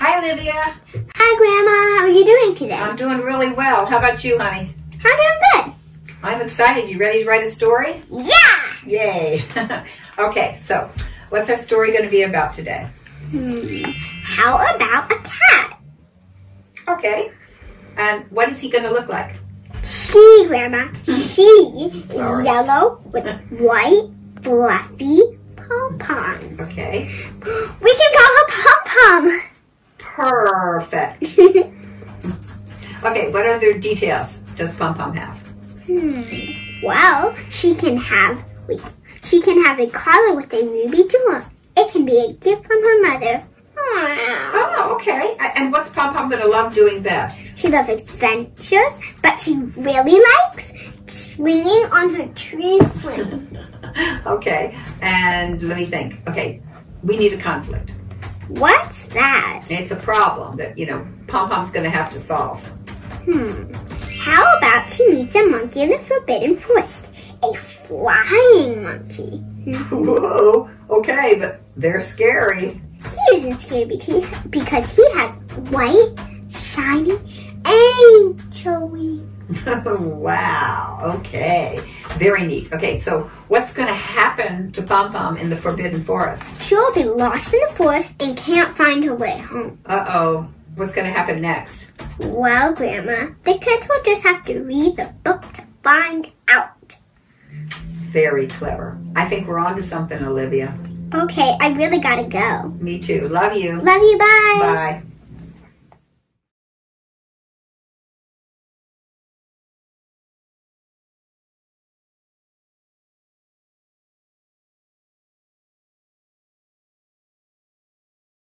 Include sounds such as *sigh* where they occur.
Hi, Olivia. Hi, Grandma. How are you doing today? I'm doing really well. How about you, honey? I'm doing good. I'm excited. You ready to write a story? Yeah. Yay. *laughs* okay, so what's our story going to be about today? Hmm. How about a cat? Okay. And what is he going to look like? She, Grandma. She is yellow with *laughs* white, fluffy pom poms. Okay. We can call her Pom Pom. Perfect. *laughs* okay, what other details does Pom Pom have? Hmm. Well, she can have wait, she can have a collar with a ruby jewel. It can be a gift from her mother. Aww. Oh, okay. And what's Pom Pom going to love doing best? She loves adventures, but she really likes swinging on her tree swing. *laughs* okay, and let me think. Okay, we need a conflict. What's that? It's a problem that, you know, Pom Pom's going to have to solve. Hmm. How about she meets a monkey in the Forbidden Forest? A flying monkey. *laughs* Whoa, okay, but they're scary. He isn't because because he has white, shiny, angel wings. *laughs* wow, okay. Very neat. Okay, so what's going to happen to Pom Pom in the Forbidden Forest? She'll be lost in the forest and can't find her way home. Uh oh, what's going to happen next? Well, Grandma, the kids will just have to read the book to find out. Very clever. I think we're on to something, Olivia. Okay, I really gotta go. Me too. Love you. Love you, bye. Bye.